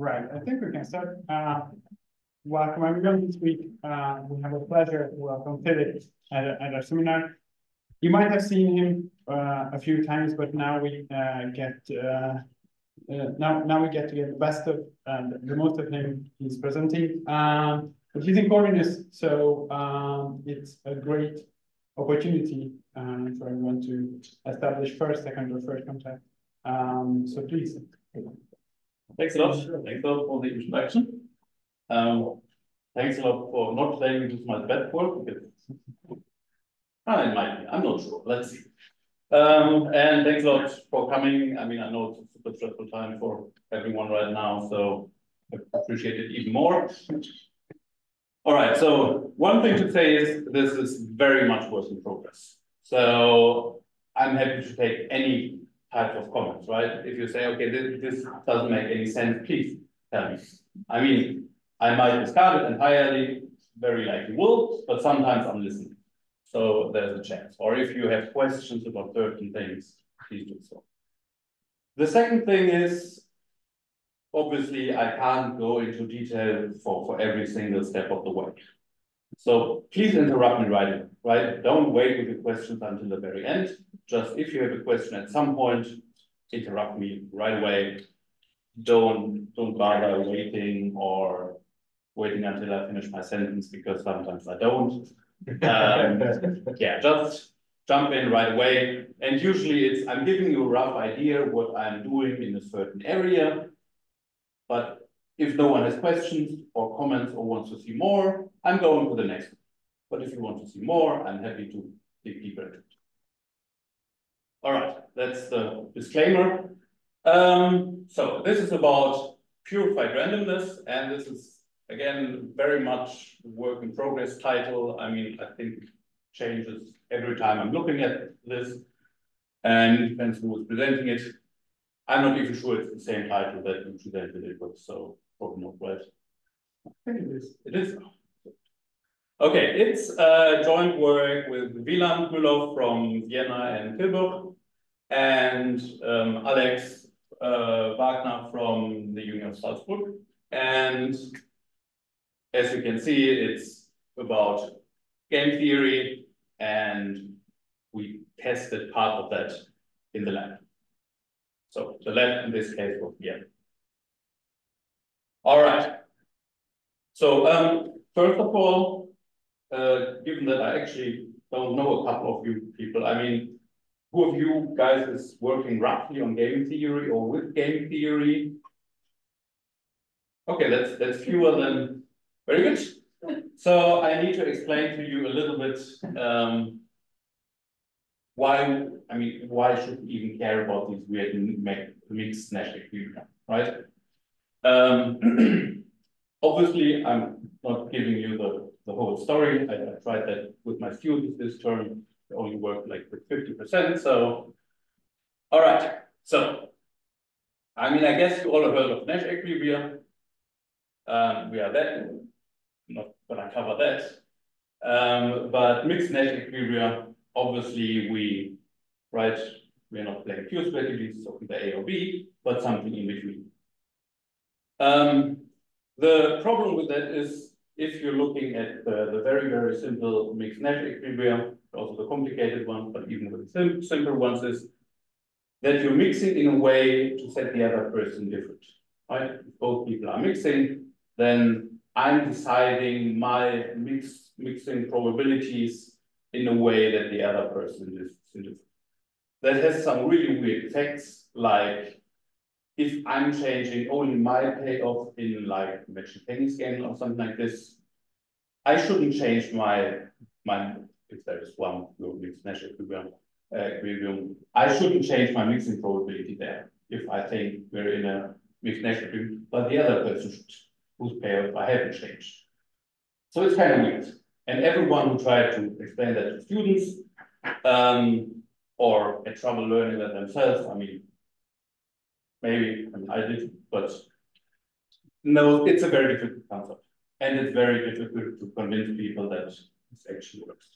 Right, I think we can start. Uh, welcome everyone this week. Uh, we have a pleasure to welcome Philipp at, at our seminar. You might have seen him uh, a few times, but now we uh, get uh, uh, now now we get to get the best of um, the most of him. He's presenting. Um, but he's in Corvinus, so um, it's a great opportunity um, for everyone to establish first, second, or third contact. Um, so please. Thanks a lot. Thanks a lot for the introduction. Um, thanks a lot for not playing with my bad ah, it might be. I'm not sure. Let's see. Um, and thanks a lot for coming. I mean, I know it's a super stressful time for everyone right now, so I appreciate it even more. All right. So one thing to say is this is very much work in progress. So I'm happy to take any type of comments, right? If you say, okay, this, this doesn't make any sense, please tell me. I mean, I might discard it entirely, very likely will, but sometimes I'm listening. So there's a chance. Or if you have questions about certain things, please do so. The second thing is, obviously, I can't go into detail for, for every single step of the way. So please interrupt me right, right? Don't wait with your questions until the very end. Just if you have a question at some point, interrupt me right away. Don't don't bother waiting or waiting until I finish my sentence because sometimes I don't. Um, yeah, just jump in right away. And usually it's I'm giving you a rough idea what I'm doing in a certain area. But if no one has questions or comments or wants to see more, I'm going to the next one. But if you want to see more, I'm happy to dig deeper into it. All right, that's the disclaimer. Um, so this is about purified randomness, and this is again very much work in progress title. I mean, I think changes every time I'm looking at this, and depends who is presenting it. I'm not even sure it's the same title that you presented it with, so probably not right. I think it is. It is. Okay, it's a joint work with Wieland Müller from Vienna and Tilburg and um, Alex uh, Wagner from the Uni of Salzburg. And as you can see, it's about game theory and we tested part of that in the lab. So the lab in this case was Vienna. All right. So um, first of all, uh, given that I actually don't know a couple of you people, I mean, who of you guys is working roughly on game theory or with game theory? Okay, that's that's fewer than very good. So I need to explain to you a little bit um, why I mean why should we even care about these weird mixed Nash equilibrium, right? Um, obviously, I'm not giving you the the whole story. I, I tried that with my students this term. It only worked like with 50%. So, all right. So, I mean, I guess you all have heard of Nash equilibria. Um, we are that. Not gonna cover that. Um, but mixed Nash equilibria, obviously we, right, we're not playing pure strategies, so either A or B, but something in between. Um, the problem with that is if you're looking at the, the very, very simple mixed Nash equilibrium, also the complicated one, but even with the sim simple ones is that you're mixing in a way to set the other person different, right? If both people are mixing, then I'm deciding my mix mixing probabilities in a way that the other person is different. That has some really weird effects, like if I'm changing only my payoff in like matching pennies game or something like this, I shouldn't change my my if there is one mixed Nash equilibrium, uh, equilibrium, I shouldn't change my mixing probability there if I think we're in a mixed Nash equilibrium, but the other person should, whose payoff I haven't changed. So it's kind of weird. And everyone who tried to explain that to students um, or had trouble learning that themselves, I mean, Maybe I, mean, I did, but no, it's a very difficult concept. And it's very difficult to convince people that this actually works.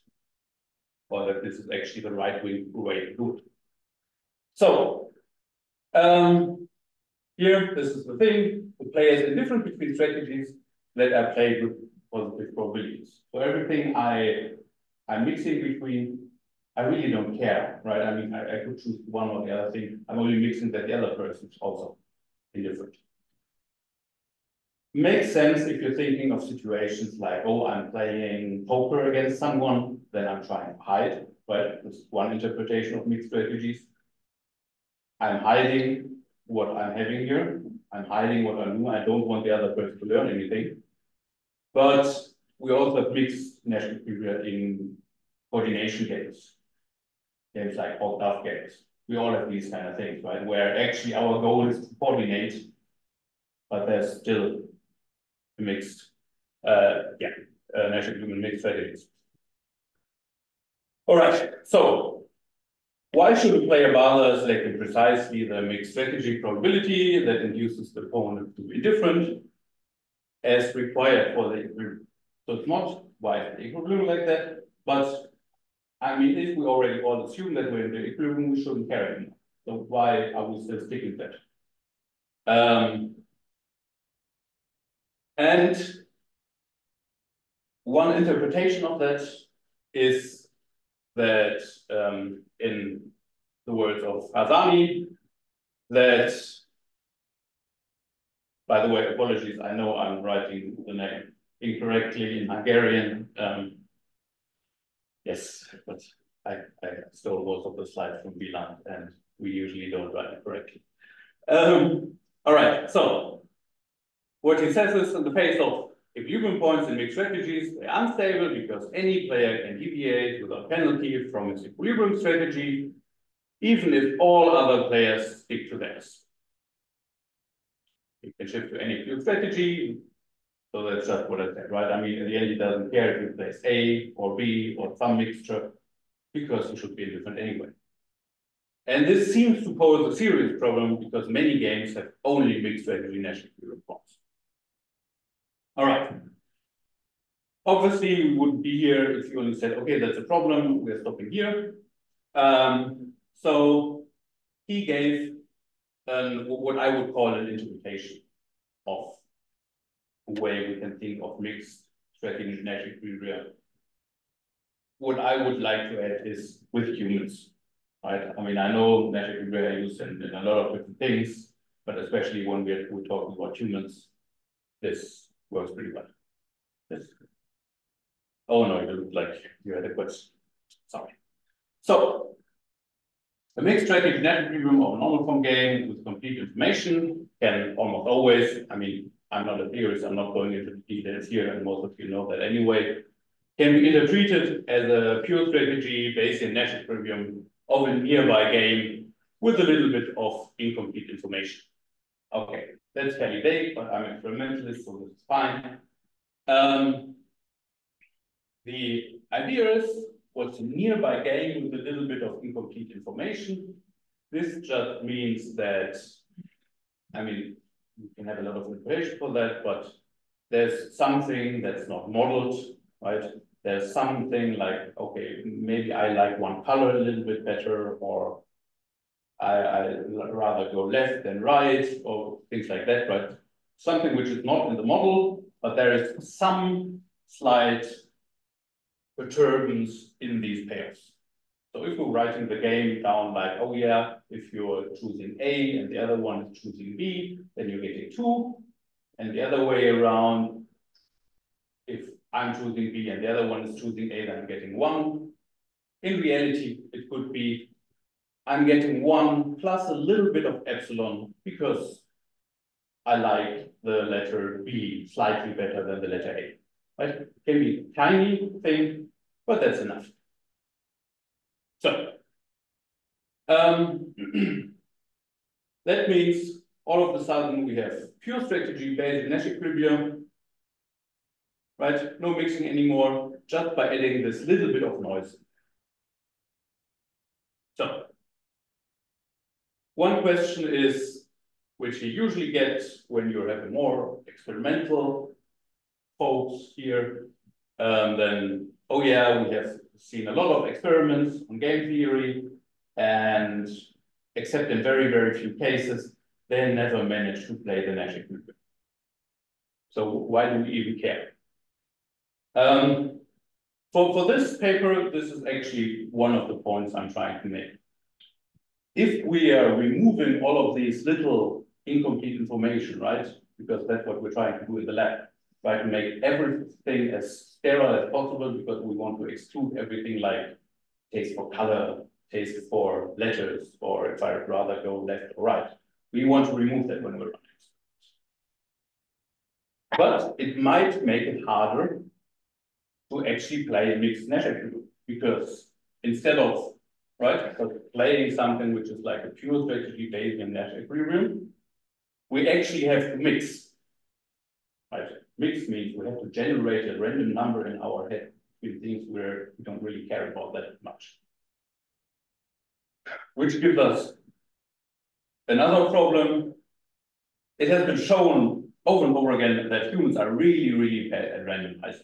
Or that this is actually the right way, to do it. So um, here, this is the thing. the player is indifferent between strategies that I play with positive probabilities. So everything I, I'm mixing between, I really don't care, right? I mean, I, I could choose one or the other thing. I'm only mixing that the other person is also indifferent. Makes sense if you're thinking of situations like, oh, I'm playing poker against someone, then I'm trying to hide, right? That's one interpretation of mixed strategies. I'm hiding what I'm having here. I'm hiding what I know. I don't want the other person to learn anything. But we also have mixed national period in coordination games. Games like Hawk-Dove games. We all have these kind of things, right? Where actually our goal is to coordinate, but there's still mixed, uh, yeah, uh, national human mixed strategies. All right, so why should a player bother selecting precisely the mixed strategy probability that induces the opponent to be different as required for the equilibrium? So it's not why the equilibrium like that, but I mean, if we already all assume that we're in the equilibrium, we shouldn't care anymore. So why are we still sticking to that? Um, and one interpretation of that is that um, in the words of Harsanyi, that, by the way, apologies, I know I'm writing the name incorrectly in Hungarian. Um, yes, but I, I stole most of the slides from Wieland and we usually don't write it correctly. Um, all right, so what he says is in the face of equilibrium points in mixed strategies, they're unstable because any player can deviate without penalty from its equilibrium strategy, even if all other players stick to theirs. You can shift to any equilibrium strategy, so that's just what I said, right? I mean, in the end, he doesn't care if you place A or B or some mixture, because it should be different anyway. And this seems to pose a serious problem because many games have only mixed strategy national equilibrium points. All right. Obviously, we would be here if you only said, okay, that's a problem, we're stopping here. Um, so he gave um, what I would call an interpretation of a way we can think of mixed strategy national equilibrium. What I would like to add is with humans, right? I mean, I know national equilibrium are used in, in, a lot of different things, but especially when we're, we're talking about humans, this works pretty well. Yes. Oh no, you look like you had a question. Sorry. So a mixed strategy net room or normal form game with complete information can almost always, I mean, I'm not a theorist, I'm not going into details here, and most of you know that anyway, can be interpreted as a pure strategy Bayesian Nash equilibrium of a nearby game with a little bit of incomplete information. Okay, that's fairly vague, but I'm an experimentalist, so this is fine. Um, the idea is what's a nearby game with a little bit of incomplete information. This just means that, I mean, you can have a lot of information for that, but there's something that's not modeled, right? There's something like, okay, maybe I like one color a little bit better, or I, I rather go left than right or things like that, right? Something which is not in the model, but there is some slight perturbance in these pairs. So if we're writing the game down like, oh yeah, if you're choosing A and the other one is choosing B, then you're getting two. And the other way around, if I'm choosing B and the other one is choosing A, then I'm getting one. In reality, it could be I'm getting one plus a little bit of epsilon because I like the letter B slightly better than the letter A. Right? Can be a tiny thing, but that's enough. So um, that means all of a sudden we have pure strategy Bayesian Nash equilibrium, right? No mixing anymore, just by adding this little bit of noise. So one question is, which you usually get when you have a more experimental folks here, um, then, oh yeah, we have seen a lot of experiments on game theory, and except in very, very few cases, they never managed to play the Nash equilibrium. So why do we even care? Um, for, for this paper, this is actually one of the points I'm trying to make. If we are removing all of these little incomplete information, right? Because that's what we're trying to do in the lab, try to make everything as sterile as possible because we want to exclude everything like taste for color, taste for letters, or if I'd rather go left or right. We want to remove that when we're running. But it might make it harder to actually play a mixed Nash equilibrium because instead of right, so playing something which is like a pure strategy Bayesian Nash equilibrium, we actually have to mix. Right? Mix means we have to generate a random number in our head with things where we don't really care about that much. Which gives us another problem. It has been shown over and over again that humans are really, really bad at randomizing.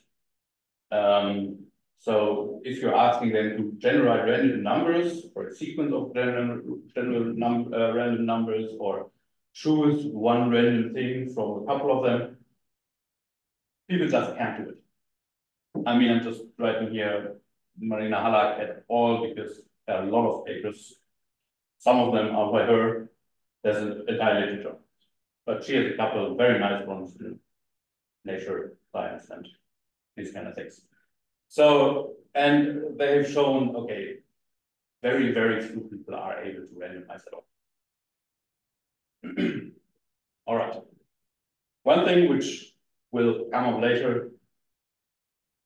Um, so if you're asking them to generate random numbers or a sequence of random, random, num uh, random numbers or choose one random thing from a couple of them, people just can't do it. I mean, I'm just writing here Marina Halak et al. because there are a lot of papers. Some of them are by her. There's a entire literature. But she has a couple of very nice ones in nature, science, and these kind of things. So, and they've shown, okay, very, very few people are able to randomize at all. all right. One thing which will come up later,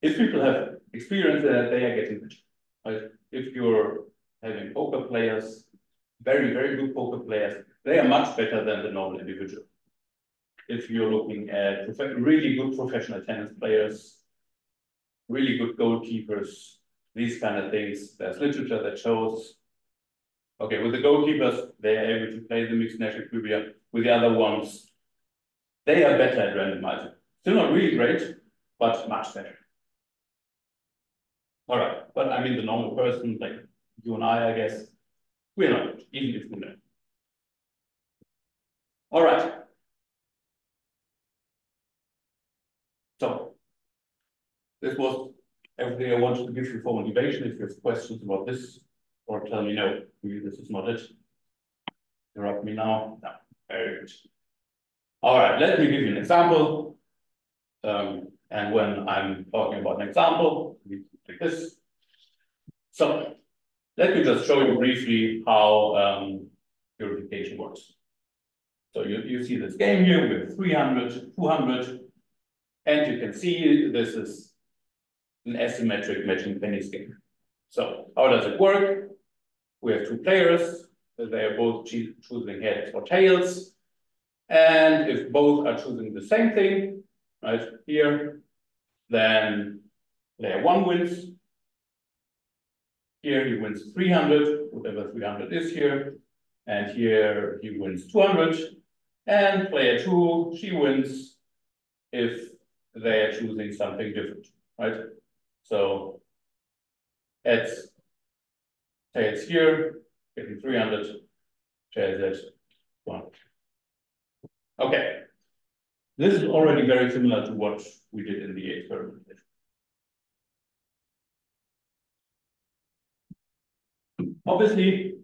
if people have experience that they are getting rich, right? If you're having poker players, very, very good poker players, they are much better than the normal individual. If you're looking at really good professional tennis players, really good goalkeepers, these kind of things, there's literature that shows, okay, with the goalkeepers, they are able to play the mixed national equilibrium. With the other ones, they are better at randomizing. Still not really great, but much better. All right, but I mean the normal person, like you and I, I guess, we're not, even if we know. All right. So this was everything I wanted to give you for motivation. If you have questions about this, or tell me no, this is not it. Interrupt me now. No, very good. All right, let me give you an example. Um, and when I'm talking about an example, like this. So let me just show you briefly how um, purification works. So you, you see this game here with 300, 200, and you can see this is an asymmetric matching pennies game. So how does it work? We have two players, they are both choosing heads or tails. And if both are choosing the same thing, right here, then player one wins. Here he wins 300, whatever 300 is here. And here he wins 200. And player two, she wins if they are choosing something different, right? So it's say it's here, getting 300, JZ one. Okay. This is already very similar to what we did in the experiment. Obviously,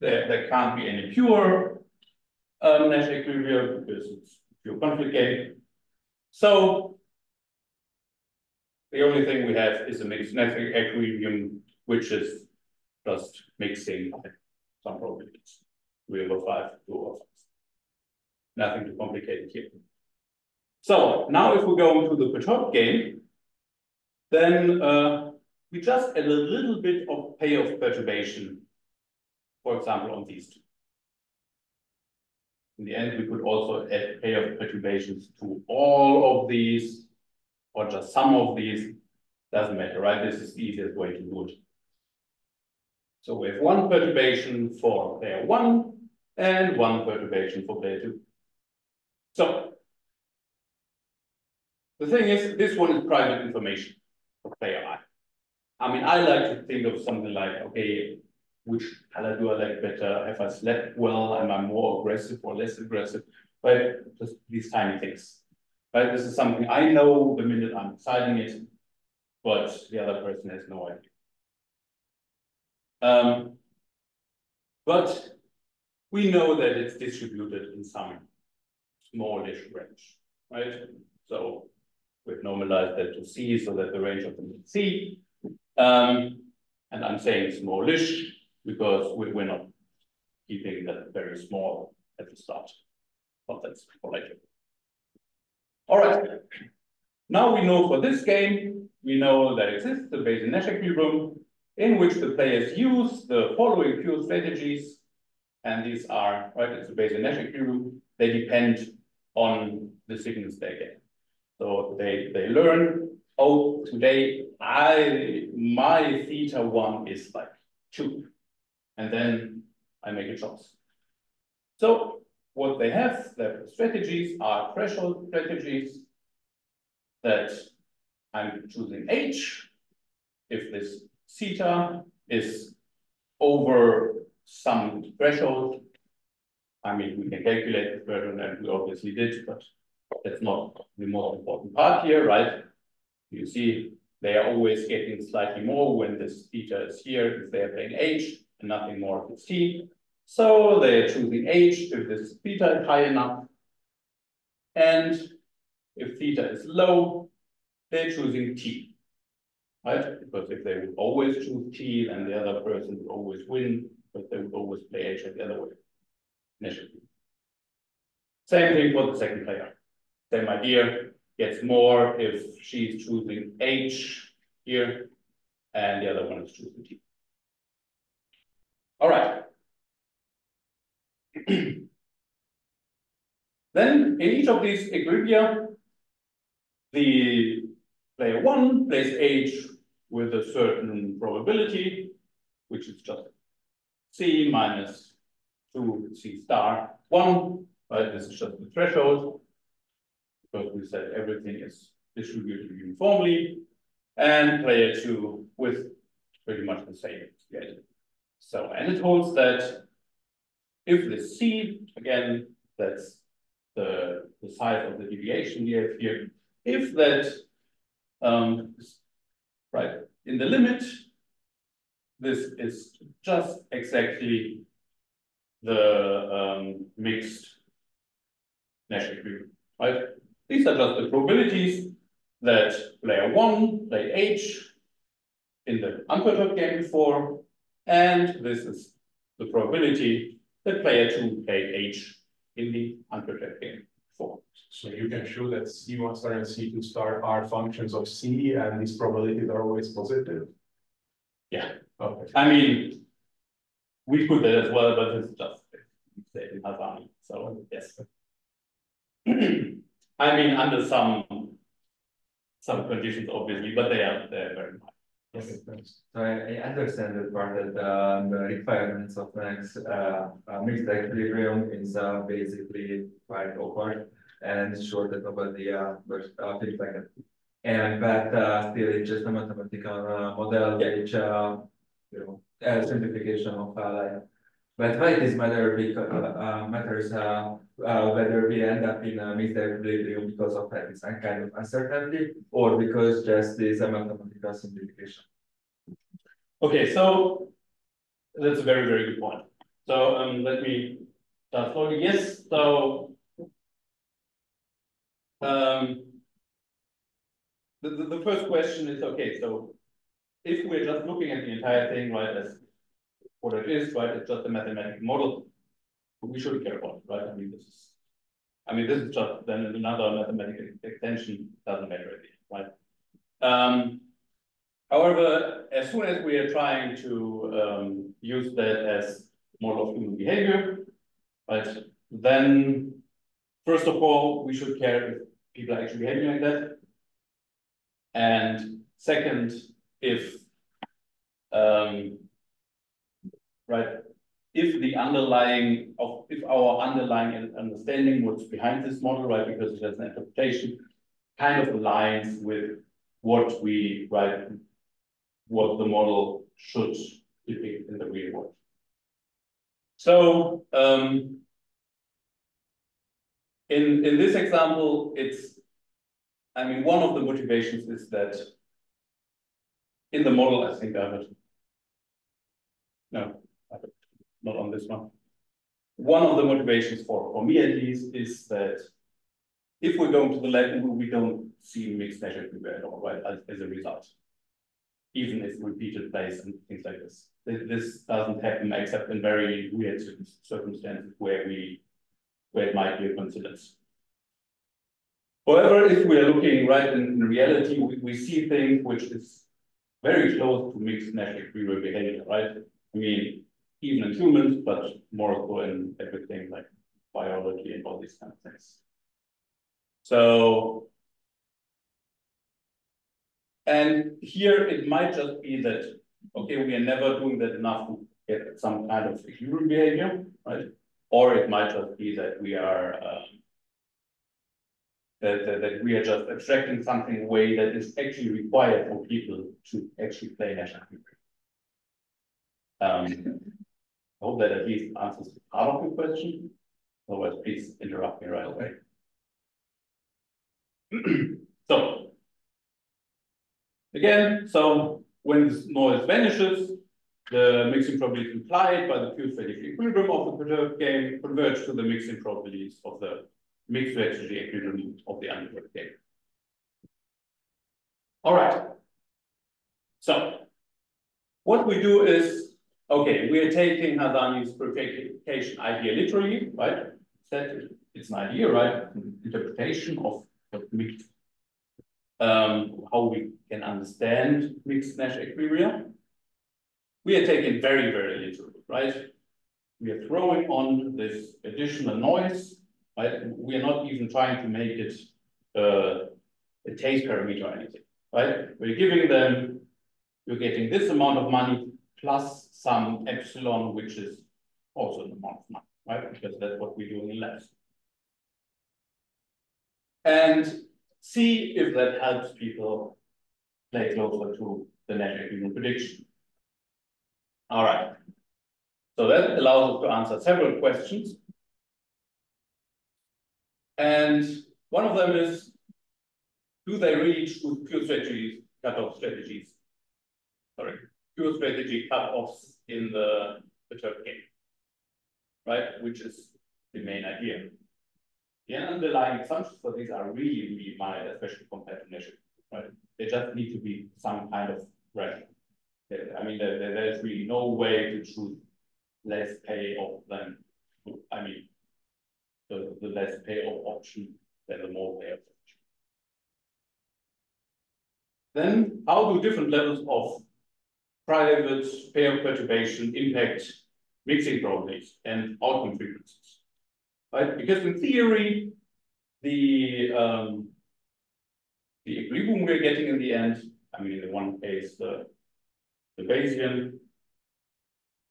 there, there can't be any pure um, Nash equilibrium because it's pure conflict. So the only thing we have is a mixed Nash equilibrium, which is just mixing some probabilities. Three over five, two over five. Nothing too complicated here. So now if we go into the Perturb game, then uh, we just add a little bit of payoff perturbation, for example, on these two. In the end, we could also add payoff perturbations to all of these, or just some of these, doesn't matter, right? This is the easiest way to do it. So we have one perturbation for player one and one perturbation for player two. So the thing is, this one is private information for player I. I mean, I like to think of something like, okay, which color do I like better? Have I slept well? Am I more aggressive or less aggressive? But just these tiny things. Right, this is something I know the minute I'm deciding it, but the other person has no idea. Um, but we know that it's distributed in some smallish range, right? So we've normalized that to C so that the range of them is C. Um, and I'm saying smallish because we, we're not keeping that very small at the start. But that's for later. All right. Now we know for this game, we know that exists a Bayesian-Nash equilibrium in which the players use the following pure strategies. And these are, right, it's a Bayesian-Nash equilibrium. They depend on the signals they get. So they, they learn, oh, today I, my theta one is like two. And then I make a choice. So what they have, their strategies are threshold strategies that I'm choosing H if this theta is over some threshold. I mean, we can calculate the threshold and we obviously did, but that's not the most important part here, right? You see, they are always getting slightly more when this theta is here if they are playing H and nothing more if it's T. So they're choosing H if this theta is high enough. And if theta is low, they're choosing T. Right? Because if they would always choose T, then the other person would always win, but they would always play H the other way. Initially. Same thing for the second player. Same idea, gets more if she's choosing H here, and the other one is choosing T. All right. then in each of these equilibria, the player one plays H with a certain probability, which is just C minus two C star one, right? This is just the threshold because we said everything is distributed uniformly and player two with pretty much the same get. So, and it holds that if the C, again, that's the, the size of the deviation we have here, if that, um, right, in the limit, this is just exactly the um, mixed Nash equilibrium, right? These are just the probabilities that player one play H in the unperturbed game before, and this is the probability that player two play H in the unperturbed form. So you can show that C1 star and C2 star are functions of C and these probabilities are always positive? Yeah. Okay. I mean, we could that as well, but it's just say in Harsanyi. So yes. I mean, under some some conditions, obviously, but they are they're very high. Okay, thanks. So I, I understand that part that uh, the requirements of next uh, uh, mixed equilibrium is uh, basically quite awkward and short that nobody uh, but uh, feedback. And but uh, still it's just a mathematical uh, model which uh, you know uh, simplification of uh, life. But why this matter because uh, uh, matters uh, whether we end up in a mixed equilibrium because of having some kind of uncertainty or because just this a mathematical simplification. Okay, so that's a very, very good point. So um, let me start slowly. Yes, so um, the, the, the first question is, okay, so if we're just looking at the entire thing, right, as what it is, right, it's just a mathematical model, we shouldn't care about it, right? I mean, this is, I mean, this is just then another mathematical extension, doesn't matter, right? Um, However, as soon as we are trying to um, use that as model of human behavior, right, then first of all, we should care if people are actually behaving like that. And second, if um, right, if the underlying of if our underlying understanding what's behind this model, right, because it has an interpretation, kind of aligns with what we right what the model should depict in the real world. So um, in, in this example, it's I mean, one of the motivations is that in the model, I think I have. No, not on this one. One of the motivations for, for me at least, is that if we're going to the left, we don't see mixed measure everywhere at all, right, as, as a result. Even if repeated plays and things like this. This doesn't happen except in very weird circumstances where we, where it might be a coincidence. However, if we are looking right in, in reality, we, we see things which is very close to mixed Nash equilibrium behavior, right? I mean, even in humans, but more so in everything like biology and all these kind of things. So, and here it might just be that, okay, we are never doing that enough to get some kind of human behavior, right? Or it might just be that we are um, that, that, that, we are just abstracting something away that is actually required for people to actually play Nash Um, I hope that at least answers part of your question. Otherwise, please interrupt me right away. so, again, so when this noise vanishes, the mixing probability implied by the pure static equilibrium of the perturbed game converge to the mixing probabilities of the mixed strategy equilibrium of the unperturbed game. All right. So, what we do is Okay, we are taking Harsanyi's purification idea literally, right? That it's an idea, right? interpretation of mixed, um, how we can understand mixed Nash equilibria. We are taking very, very literally, right? We are throwing on this additional noise, right? We are not even trying to make it uh, a taste parameter or anything, right? We're giving them, you're getting this amount of money plus some epsilon, which is also an amount of money, right? Because that's what we're doing in labs. And see if that helps people play closer to the Nash equilibrium prediction. All right. So that allows us to answer several questions. And one of them is, do they reach with pure strategies, cutoff strategies? Sorry, pure strategy cut-offs in the, third game, right? Which is the main idea. The underlying assumptions for these are really, really mild, especially compared to Nash, right? They just need to be some kind of rational. I mean, there, there's really no way to choose less payoff than, I mean, the, the less payoff option than the more payoff option. Then how do different levels of private pair perturbation impact mixing probabilities and outcome frequencies, right? Because in theory, the um, the equilibrium we're getting in the end, I mean, in the one case, the, the Bayesian,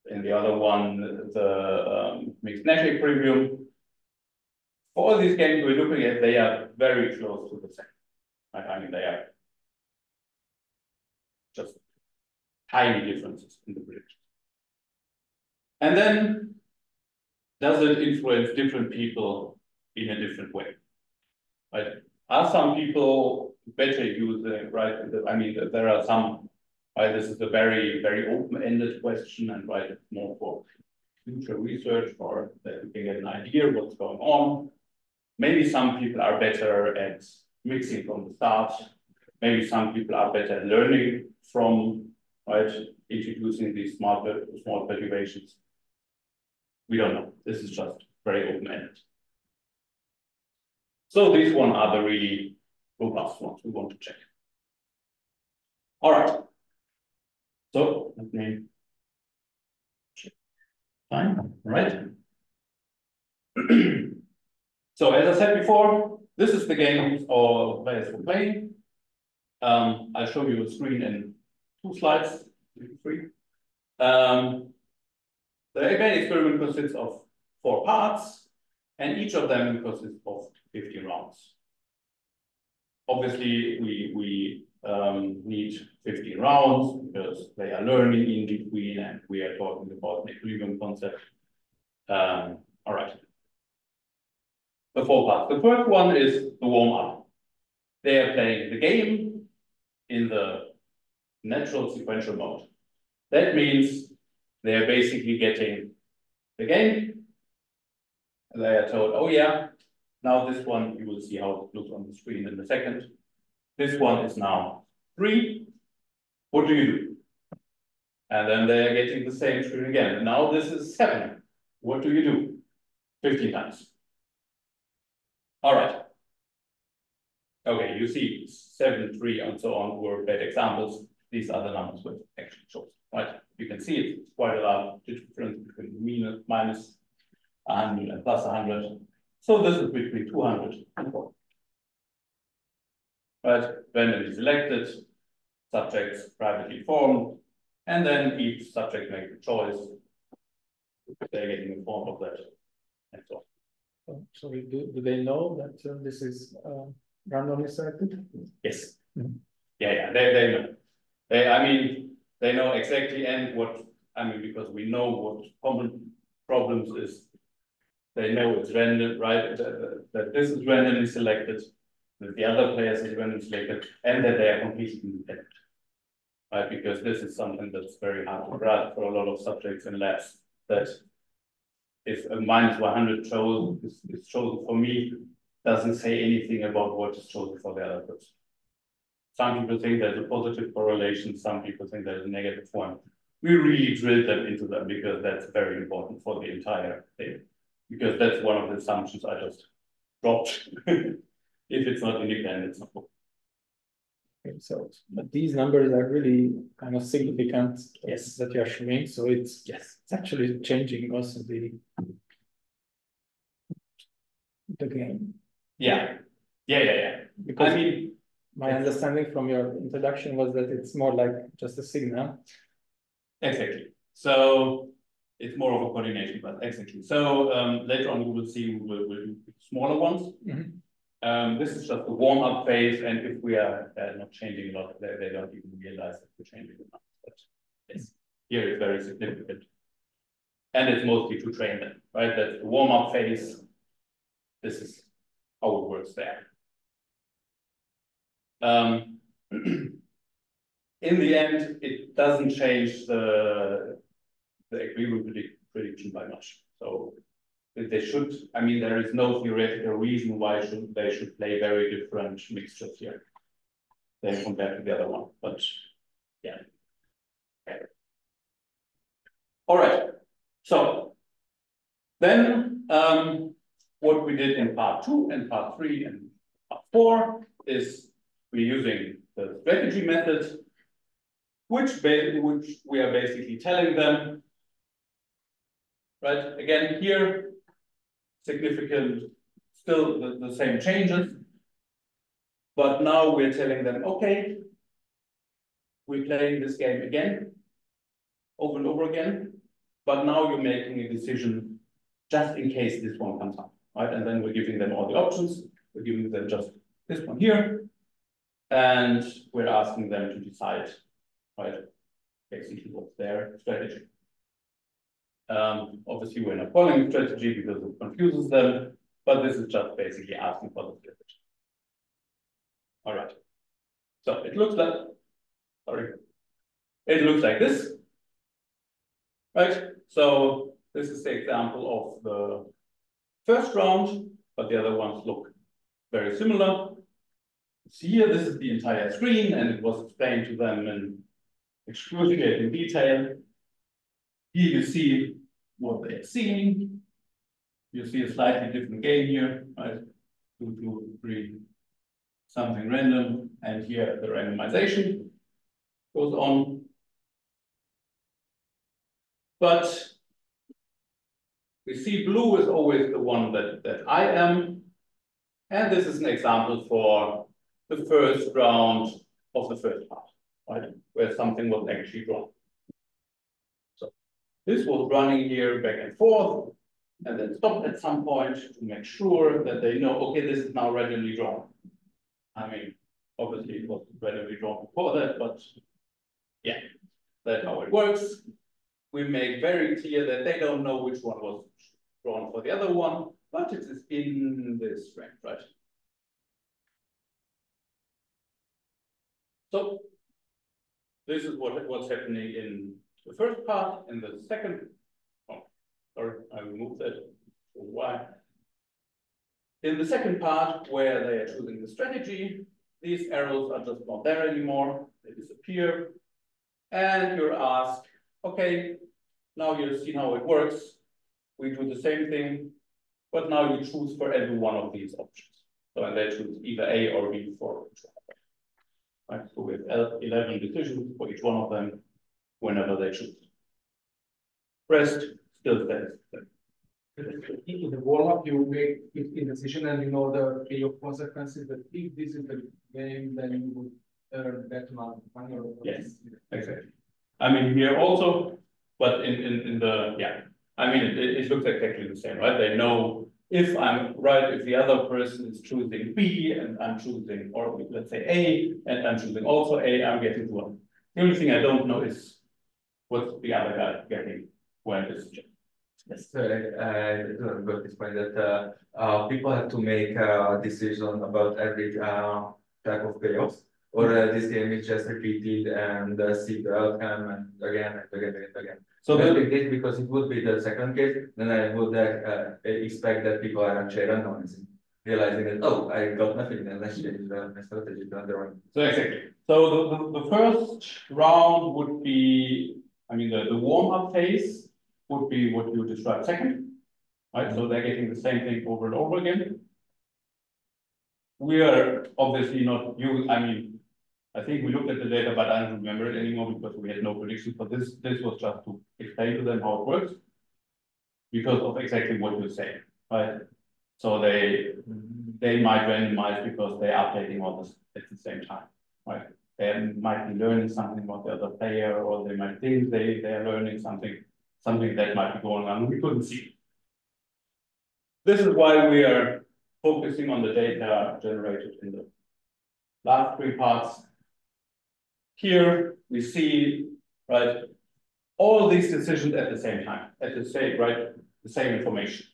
in the other one, the um, mixed Nash equilibrium. For all these games we're looking at, they are very close to the same. Right? I mean, they are just tiny differences in the prediction. And then, does it influence different people in a different way? Right? Are some people better using, right? I mean, there are some, right? This is a very, very open-ended question, and right, more for future research or that we can get an idea what's going on. Maybe some people are better at mixing from the start. Maybe some people are better at learning from right? Introducing these small, small perturbations. We don't know. This is just very open-ended. So these one are the really robust ones we want to check. All right. So let me check time, right? so as I said before, this is the game or players for playing. Um, I'll show you a screen in two slides, three. Um, the again experiment consists of four parts, and each of them consists of 15 rounds. Obviously, we, we um, need 15 rounds because they are learning in between and we are talking about an equilibrium concept. Um, all right. The four parts. The first one is the warm up. they are playing the game in the natural sequential mode. That means they are basically getting the game. They are told, oh yeah, now this one, you will see how it looks on the screen in a second. This one is now three. What do you do? And then they are getting the same screen again. Now this is seven. What do you do? 15 times. All right. Okay, you see seven, three, and so on were bad examples. These are the numbers which actually choice, right? You can see it's quite a large difference between minus, minus 100 and plus 100. So this is between 200 and 4. Right, randomly selected, subjects privately formed, and then each subject makes a choice. They're getting informed of that, and so on. So, Sorry, do, do they know that uh, this is uh, randomly selected? Yes. Mhm. Yeah, yeah, they, they know. They, I mean, they know exactly and what, I mean, because we know what common problems is. They know it's random, right, that, that- this is randomly selected, that the other players is randomly selected, and that they are completely independent. Right, because this is something that's very hard to grasp for a lot of subjects in labs, that if a minus one hundred chosen is, is chosen for me, doesn't say anything about what is chosen for the other person. Some people think there's a positive correlation, some people think there's a negative one. We really drilled them into them because that's very important for the entire thing. Because that's one of the assumptions I just dropped. If it's not independent, it's not. Okay, so, but these numbers are really kind of significant. Yes. That you are showing, so it's, Yes. it's actually changing also the. The game, Yeah, yeah, yeah, yeah. I because mean, my understanding from your introduction was that it's more like just a signal. exactly. So it's more of a coordination, but exactly. So um later on, we will see, we will, we'll do smaller ones. Mhm. Um, this is just the warm-up phase, and if we are uh, not changing a lot, they, they don't even realize that we're changing a lot. But yes, here it's very significant. And it's mostly to train them, right? That's the warm-up phase. This is how it works there. Um, in the end, it doesn't change the the equilibrium predict, prediction by much. So they should, I mean, there is no theoretical reason why should they should play very different mixtures here. Than compared to the other one, but yeah. All right, so then um, what we did in part two and part three and part four is we're using the strategy method, which which we are basically telling them. Right, again, here, significant, still the, the same changes. But now we're telling them, okay. We're playing this game again. Over and over again, but now you're making a decision just in case this one comes up, right? And then we're giving them all the options, we're giving them just this one here. And we're asking them to decide, right? Basically what's their strategy. Um, obviously, we're not following the strategy because it confuses them, but this is just basically asking for the strategy. All right. So it looks like, sorry. It looks like this. Right, so this is the example of the first round, but the other ones look very similar. Here, this is the entire screen, and it was explained to them in excruciating detail. Here you see what they're seeing. You see a slightly different game here, right? Two, two, three, something random, and here the randomization goes on. But we see blue is always the one that, that I am. And this is an example for the first round of the first part, right? Where something was actually drawn. So this was running here back and forth and then stopped at some point to make sure that they know, okay, this is now randomly drawn. I mean, obviously it was randomly drawn before that, but yeah, that's how it works. We make very clear that they don't know which one was drawn for the other one, but it is in this range, right? So. This is what what's happening in the first part, in the second. Oh, sorry, I removed that. Why? In the second part, where they are choosing the strategy, these arrows are just not there anymore, they disappear. And you're asked, okay, now you've seen how it works. We do the same thing, but now you choose for every one of these options. So and they choose either A or B for them. Right, so we have eleven decisions for each one of them, whenever they choose. Rest still stays. In the warm-up, you make a decision and you know the payoff consequences, but if this is the game, then you would earn that amount of money or. Yes. Exactly. I mean, here also, but in, in, in the, yeah, I mean, it, it looks exactly the same, right? They know if I'm right, if the other person is choosing B and I'm choosing, or let's say A, and I'm choosing also A, I'm getting one. The only thing I don't know is what's the other guy getting when this is checked. Yes, so uh, got this point that uh, uh, people have to make a decision about every uh, type of payoffs. Or uh, this game is just repeated and uh, see the outcome and again and again and again. So the, this because it would be the second case, then I would uh, expect that people are actually randomizing. Realizing that, oh, I got nothing, then let's change the my strategy to another one. so exactly. So the, the, the first round would be, I mean, the, the warm-up phase would be what you described second. Right, so they're getting the same thing over and over again. We are obviously not you, I mean, I think we looked at the data, but I don't remember it anymore because we had no predictions, but this, this was just to explain to them how it works. Because of exactly what you're saying, right? So they, they might randomize because they're updating all this at the same time, right? They might be learning something about the other player, or they might think they, they're learning something, something that might be going on, we couldn't see. This is why we are focusing on the data generated in the last three parts. Here, we see, right, all these decisions at the same time, at the same, right, the same information.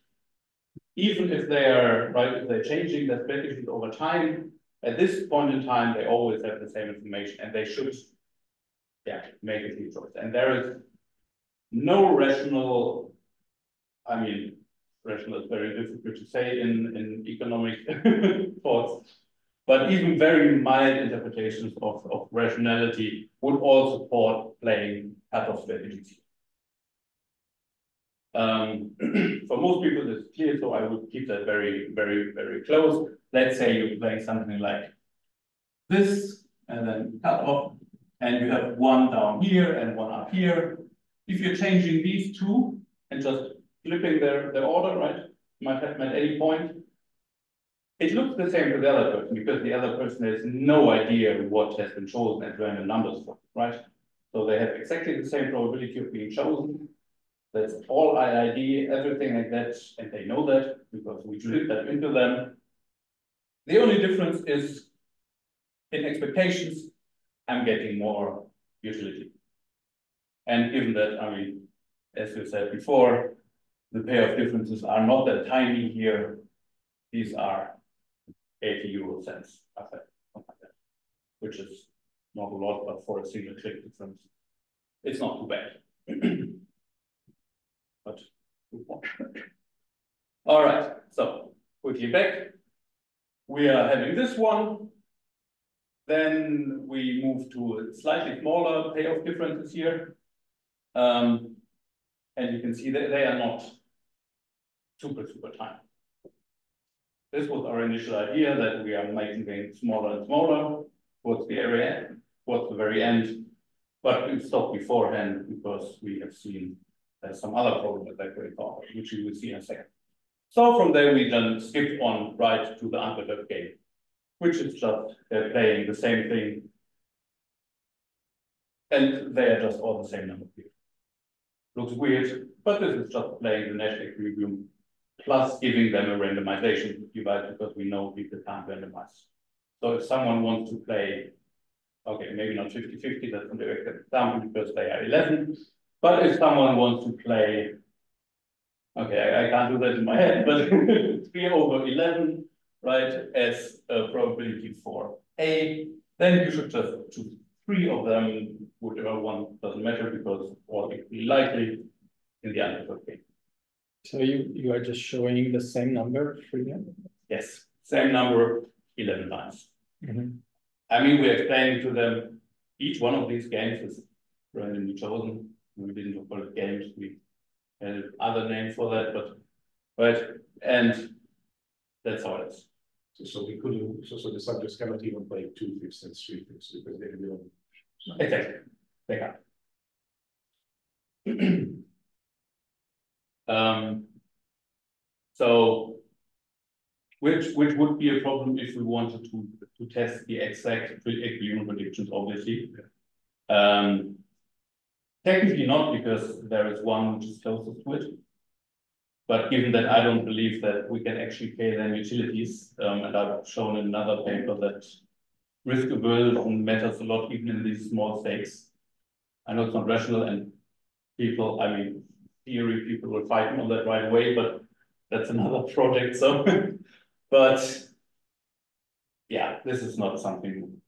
Even if they are, right, if they're changing their strategies over time, at this point in time, they always have the same information and they should, yeah, make a clear choice. And there is no rational, I mean, rational is very difficult to say in, in economic. But even very mild interpretations of, of rationality would all support playing cutoff strategies. Um, for most people, it's clear, so I would keep that very, very, very close. Let's say you're playing something like this, and then cut off, and you have one down here and one up here. If you're changing these two and just flipping their, their order, right, might have at any point. It looks the same to the other person because the other person has no idea what has been chosen as random numbers for, right? So they have exactly the same probability of being chosen. That's all IID, everything like that, and they know that because we drilled that into them. The only difference is in expectations, I'm getting more utility. And given that, I mean, as you said before, the payoff differences are not that tiny here. These are eighty euro cents, I think, which is not a lot, but for a single click difference, it's not too bad. But. All right, so quickly back. We are having this one. Then we move to a slightly smaller payoff differences here. Um, and you can see that they are not super, super tiny. This was our initial idea that we are making things smaller and smaller. What's the area, what's the very end? But we stopped beforehand because we have seen there's some other problem with that great thought, which you will see in a second. So from there, we then skipped on right to the unperturbed game, which is just they're playing the same thing. And they are just all the same number here. Looks weird, but this is just playing the Nash equilibrium plus giving them a randomization device because we know people can't randomize. So if someone wants to play, okay, maybe not 50-50, that's not the example because they are 11. But if someone wants to play, okay, I, I can't do that in my head, but three over 11, right, as a probability for A, then you should just choose three of them, whichever one doesn't matter because all equally likely in the undefined case. So you, you are just showing the same number for you? Yes, same number eleven times. Mhm. I mean, we explained to them, each one of these games is randomly chosen. We didn't call it games, we had other name for that, but, but, and that's how it is. So, so we couldn't, so, so the subjects cannot even play two fifths and three fifths because they don't. Exactly, they can. Um. So. Which, which would be a problem if we wanted to, to test the exact equilibrium predictions, obviously. Um. Technically not, because there is one which is closest to it. But given that I don't believe that we can actually pay them utilities, um, and I've shown in another paper that. Risk aversion matters a lot even in these small stakes. I know it's not rational and people, I mean, theory, people will fight me on that right away, but that's another project, so. But. Yeah, this is not something,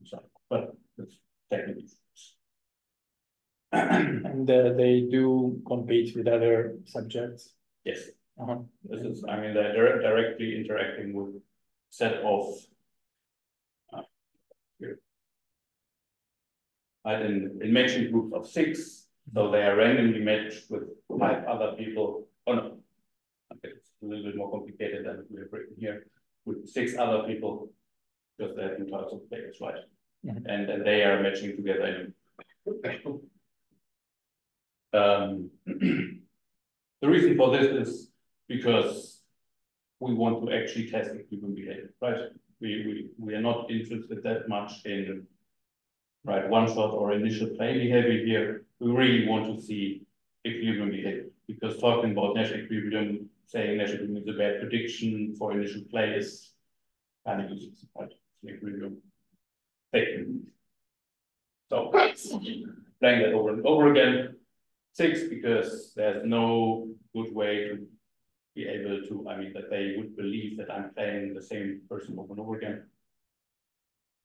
but it's technically. And uh, they do compete with other subjects? Yes, Uh-huh. this is, I mean, they're dir- directly interacting with set of. uh, here. Right, in, in matching groups of six, so they are randomly matched with five other people, oh no. Okay, it's a little bit more complicated than we have written here, with six other people. Because they have two types of players, right? Mhm. And, and they are matching together in. Um. The reason for this is because we want to actually test equilibrium behavior, right? We, we, we are not interested that much in right, one shot or initial play behavior here. We really want to see equilibrium behavior because talking about Nash equilibrium, saying Nash equilibrium is a bad prediction for initial play is kind of useless, right? Equilibrium thing. So playing that over and over again, six because there's no good way to be able to, I mean, that they would believe that I'm playing the same person over and over again.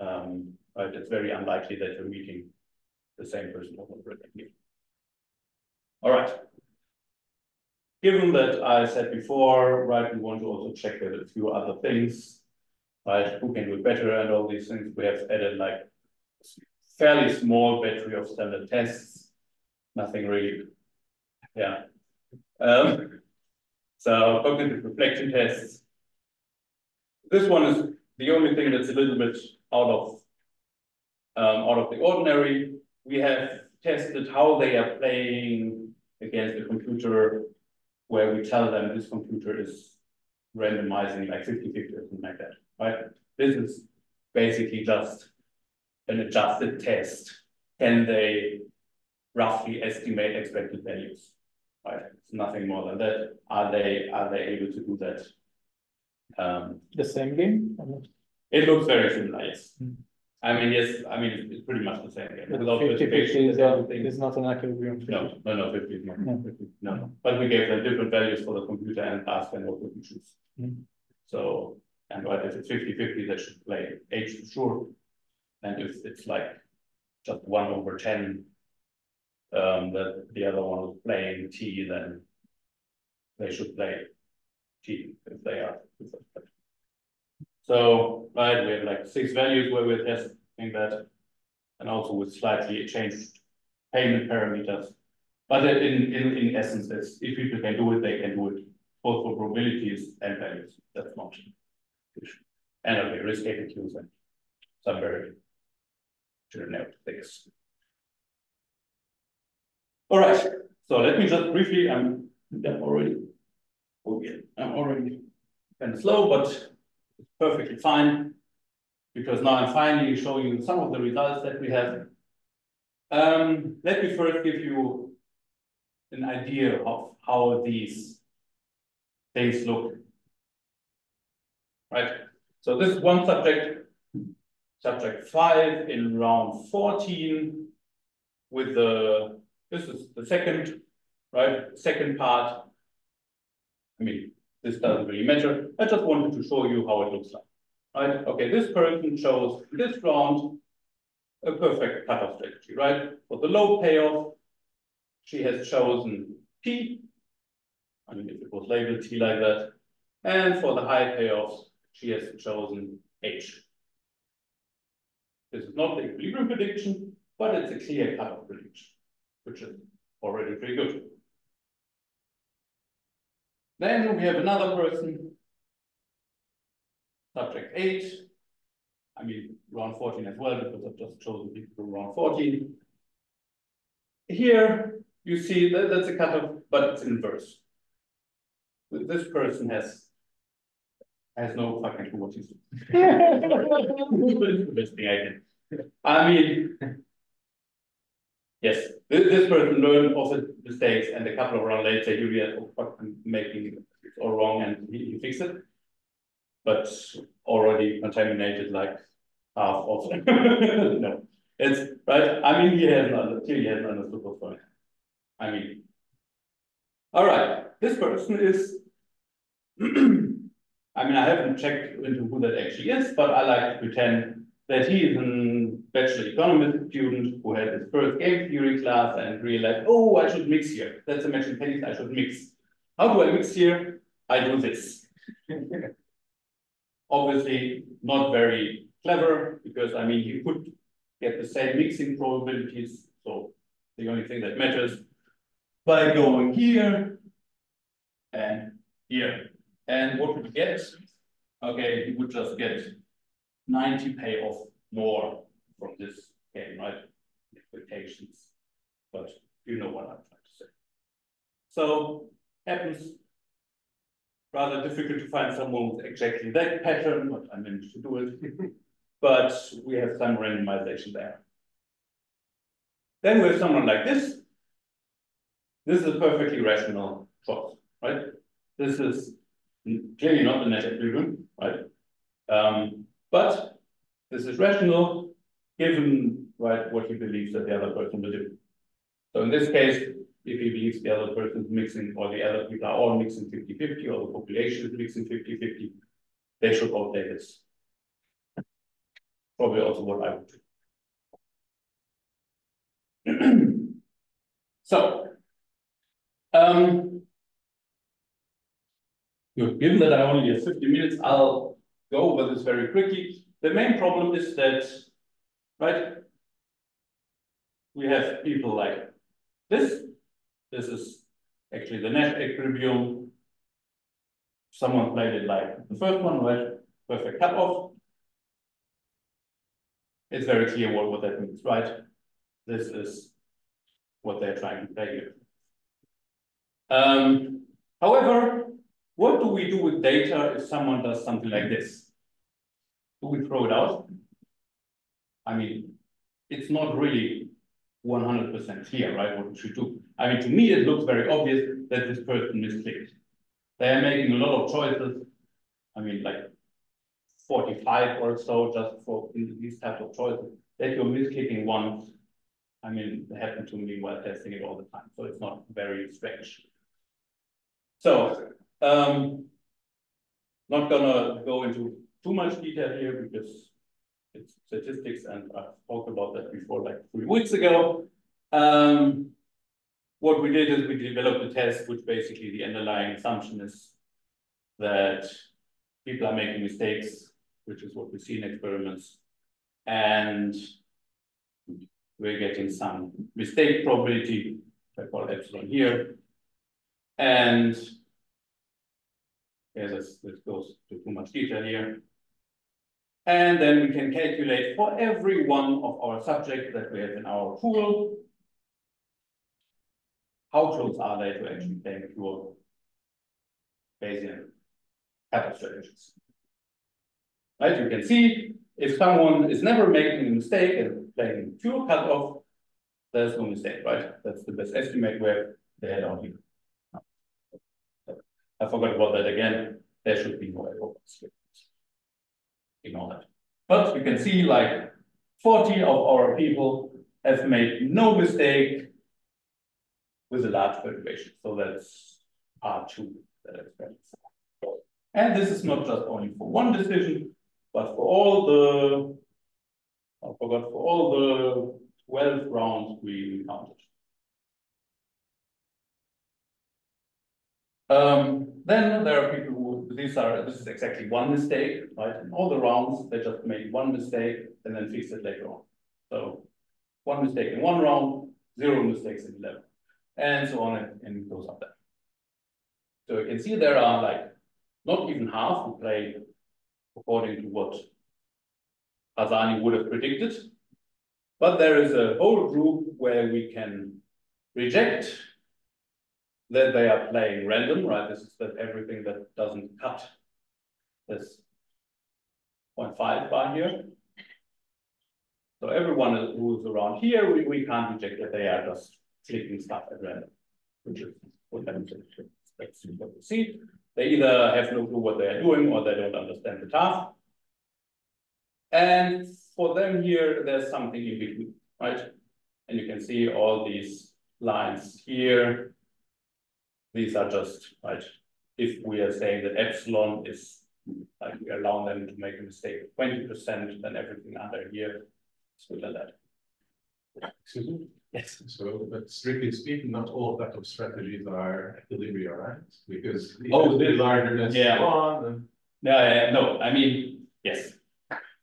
Um, but it's very unlikely that you're meeting the same person over and over again. All right. Given that I said before, right, we want to also check with a few other things. Right, who can do it better and all these things, we have added like fairly small battery of standard tests. Nothing really. Yeah. Um, so cognitive reflection tests. This one is the only thing that's a little bit out of um, out of the ordinary. We have tested how they are playing against the computer where we tell them this computer is randomizing like 50 50 or something like that, right? This is basically just an adjusted test. Can they roughly estimate expected values? Right, it's nothing more than that. Are they, are they able to do that? Um, The same game? it looks very similar, yes. Hmm. I mean, yes, I mean, it's- it's pretty much the same. But without 50 is, uh, everything. is not an equilibrium. No, no, no, fifty is not, No. 50, no, no, but we gave them different values for the computer and asked them what we can choose. Mm. So, and right, if it's 50-50, they should play H for sure. And if it's like just one over ten. Um, that the other one is playing T, then. They should play T if they are. So, right, we have like six values where we're testing that. And also with slightly changed payment parameters. But in, in, in essence, if people can do it, they can do it both for probabilities and values, that's not. issue. And okay, risk APQs and some very generic things. All right, so let me just briefly, I'm, I'm already. Oh yeah, I'm already kind of slow, but perfectly fine. Because now I'm finally showing you some of the results that we have. Um, let me first give you an idea of how these things look. Right, so this is one subject, subject five in round fourteen. With the, this is the second, right, second part. I mean, this doesn't really matter, I just wanted to show you how it looks like. Right, okay, this person chose this round a perfect cutoff strategy, right? For the low payoff, she has chosen P. I mean, if it was labeled T like that. And for the high payoffs, she has chosen H. This is not the equilibrium prediction, but it's a clear cutoff prediction, which is already pretty good. Then we have another person, subject eight. I mean, round fourteen as well, because I've just chosen people from round fourteen. Here, you see that that's a cutoff, but it's inverse. This person has has no fucking clue what he's doing. It's the best thing I can. I mean, yes, this, this person learned his mistakes and a couple of rounds later, he realized, oh, fuck, I'm making it all wrong and he, he fixed it. But already contaminated like half of them. No, it's, right, I mean, he hasn't, clearly hasn't understood what's going. I mean. All right, this person is. I mean, I haven't checked into who that actually is, but I like to pretend that he is a bachelor economist student who had his first game theory class and realized, oh, I should mix here. That's a matching pennies, I should mix. How do I mix here? I do this. Obviously, not very clever, because I mean, you could get the same mixing probabilities, so the only thing that matters by going here and here. And what would you get? Okay, you would just get ninety payoff more from this game, right? Expectations, but you know what I'm trying to say. So happens rather difficult to find someone with exactly that pattern, but I managed to do it. But we have some randomization there. Then we have someone like this. This is a perfectly rational choice, right? This is clearly not the Nash equilibrium, right? Um, but this is rational given right what he believes that the other person will do. So in this case, if he believes the other person is mixing or the other people are all mixing 50-50 or the population is mixing 50-50, they should take this. Probably also what I would do. So, um, given that I only have fifty minutes, I'll go over this very quickly. The main problem is that, right? We have people like this. This is actually the Nash equilibrium. Someone played it like the first one, right? Perfect cutoff. It's very clear what, what that means, right? This is what they're trying to play here. Um, however, what do we do with data if someone does something like this? Do we throw it out? I mean, it's not really one hundred percent clear, right, what we should do. I mean, to me, it looks very obvious that this person misclicked. They are making a lot of choices. I mean, like forty-five or so just for these types of choices, that you're misclicking once. I mean, it happened to me while testing it all the time, so it's not very strange. So, um, not gonna go into too much detail here because statistics and I've talked about that before like three weeks ago. Um, what we did is we developed a test, which basically the underlying assumption is that people are making mistakes, which is what we see in experiments. And we're getting some mistake probability, I call epsilon here. And yeah, this, this goes to too much detail here. And then we can calculate for every one of our subjects that we have in our pool, how close are they to actually playing pure Bayesian pattern strategies? Right, you can see if someone is never making a mistake and playing pure cutoff, there's no mistake, right? That's the best estimate where they had on here. I forgot about that again. There should be no error. Ignore that. But you can see like 40 of our people have made no mistake with a large perturbation. So that's part two that explains. And this is not just only for one decision, but for all the I forgot for all the twelve rounds we counted. Um, then there are people who, these are, this is exactly one mistake, right? In all the rounds, they just made one mistake and then fixed it later on. So one mistake in one round, zero mistakes in eleven, and so on, and- and goes up there. So you can see there are like, not even half who play according to what Harsanyi would have predicted. But there is a whole group where we can reject that they are playing random, right? This is that everything that doesn't cut this 0.5 bar here. So everyone who's around here, we, we can't reject that they are just clicking stuff at random, which is what happens. That's what you see. They either have no clue what they are doing or they don't understand the task. And for them here, there's something in between, right? And you can see all these lines here. These are just, right, if we are saying that epsilon is, like, we allow them to make a mistake of twenty percent, then everything under here is good at that. Excuse me? Yes. So, but strictly speaking, not all cutoff strategies are equilibrium, right? Because. Oh, the this- larger than yeah. one, and Yeah, yeah, no, I mean, yes.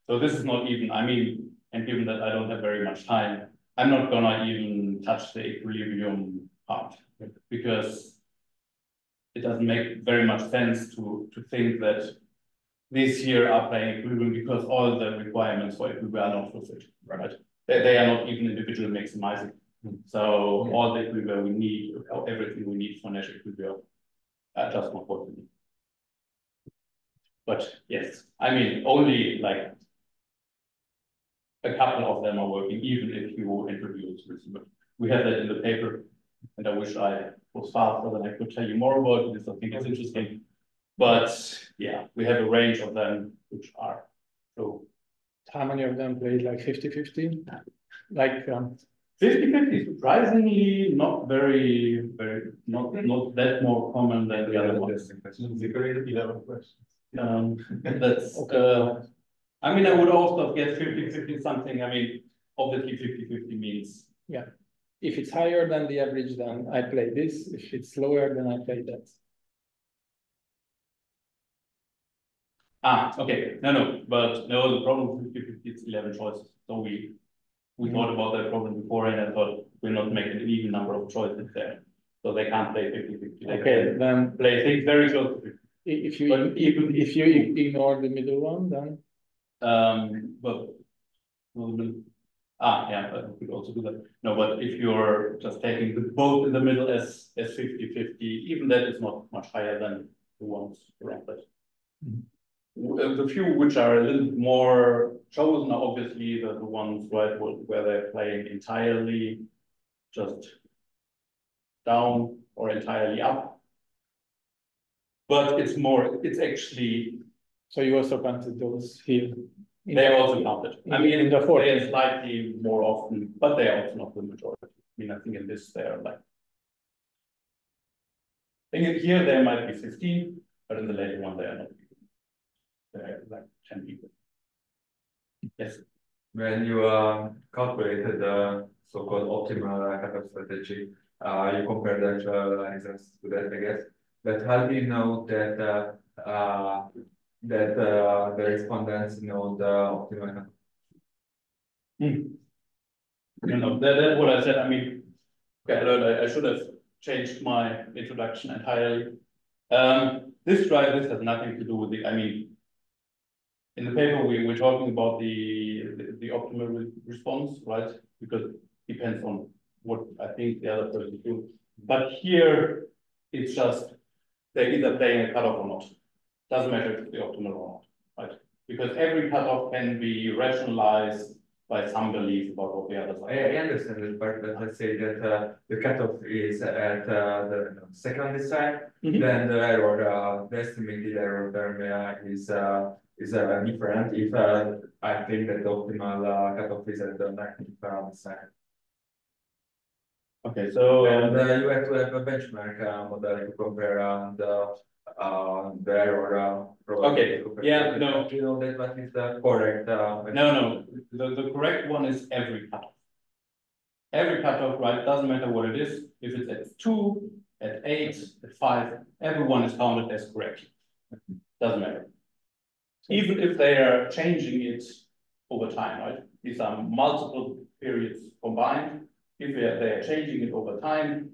So this is not even, I mean, and given that I don't have very much time, I'm not gonna even touch the equilibrium part. Because it doesn't make very much sense to, to think that these here are playing equilibrium because all the requirements for equilibrium are not fulfilled, right? They, they are not even individually maximizing. Hmm. So all the equilibrium we need, everything we need for Nash equilibrium, are just not what we need. But yes, I mean, only like. A couple of them are working, even if you introduce receiver. We have that in the paper. And I wish I was faster than I could tell you more about it, because I think it's interesting. But yeah, we have a range of them which are, so How many of them played like 50-50? Like, um, 50-50 surprisingly not very, very, not, not that more common than the other ones. Interesting question. We created eleven questions. Um, that's, uh, I mean, I would also guess 50-50 something, I mean, obviously 50-50 means. If it's higher than the average, then I play this. If it's lower, then I play that. Ah, okay, no, no, but no, the problem with 50-50 it's eleven choices, so we. We thought about that problem before and I thought we're not making an even number of choices there, so they can't play 50-50. They Okay, then Play things very close to 50. if you, But if, if you ignore the middle one, then Um, but. Ah, yeah, but we could also do that. No, but if you're just taking the both in the middle as, as 50-50, even that is not much higher than the ones around that. Mhm. Uh, The few which are a little more chosen are obviously the, the ones, right, where, they're playing entirely just down or entirely up. But it's more, it's actually so you also counted those here. In they the- are also counted. I mean, in the fourth. they are slightly more often, but they are also not the majority. I mean, I think in this, they are like. I think here, there might be fifteen, but in the later one, they are not. They're like ten people. Yes, When you uh calculated the so-called optimal uh, cutoff strategy, uh you compare the actual answers to that, I guess. But how do you know that uh uh that uh the respondents know the optimal? cutoff? you know, that, that's what I said. I mean. Okay, I, I should have changed my introduction entirely. Um, this drive, this has nothing to do with the, I mean. In the paper, we, we're talking about the, the, the optimal re- response, right? Because it depends on what I think the other person do. But here, it's just, they're either playing a cutoff or not. Doesn't matter if it's the optimal or not, right? Because every cutoff can be rationalized by some belief about what the others I are. I understand it, but but let's say that uh the cutoff is at uh the second design, Mhm. then the error, uh the estimated error term uh, is uh is uh different if uh I think that the optimal uh cutoff is at the nineteenth uh design. Okay, so. And uh, you have to have a benchmark uh, model to compare uh, the uh, there or, uh. Okay, yeah, no. You know that what is the correct, uh. No, no, the, the correct one is every cutoff. Every cutoff, right, doesn't matter what it is, if it's at two, at eight, at five, everyone is counted as correct. Doesn't matter. Even if they are changing it over time, right, these are multiple periods combined, if they are, they are changing it over time.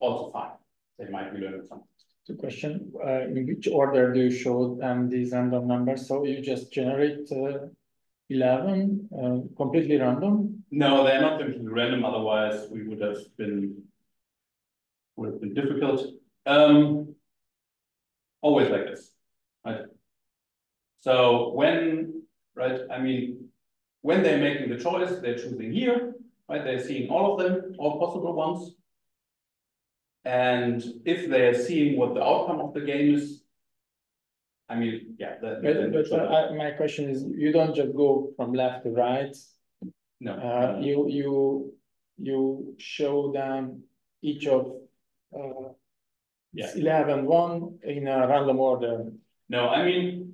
Also fine, they might be learning something. Two question, uh, in which order do you show these random numbers? So you just generate uh eleven, uh completely random? No, they're not be random, otherwise we would have been. Would have been difficult, um. Always like this, right? So when, right, I mean, when they're making the choice, they're choosing here, right, they're seeing all of them, all possible ones. And if they're seeing what the outcome of the game is. I mean, yeah, that. But but uh, I- my question is, you don't just go from left to right, No. uh you you you show them each of uh. Yeah. Eleven, one in a random order. No, I mean,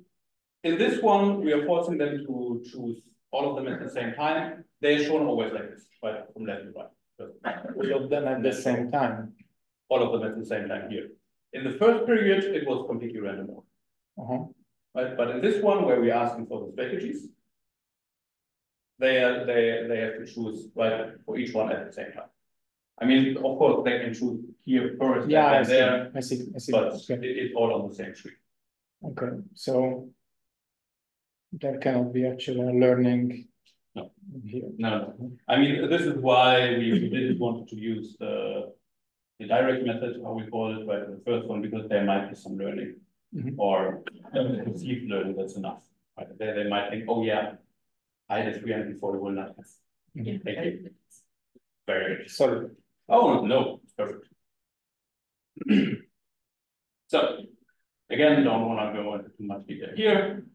in this one, we are forcing them to choose all of them at the same time. They're shown always like this, right, from left to right. all of them at the same time. All of them at the same time here. In the first period, it was completely random, Uh-huh. right? But in this one, where we're asking for the strategies, they are, they, they have to choose, right, for each one at the same time. I mean, of course, they can choose here first and Yeah, I see, there, I see, I see, but it, it's all on the same tree. okay, so. There cannot be actually a learning. No. Here. No, no. I mean, this is why we we didn't want to use the. The direct method, how we call it, right, the first one, because there might be some learning. Mhm. Or perceived learning, that's enough, right, they they might think, oh yeah. I had a three hundred before, will not have. Mhm. Thank you. Very good. Sorry, Oh, no, perfect. So, again, don't wanna go into too much detail here.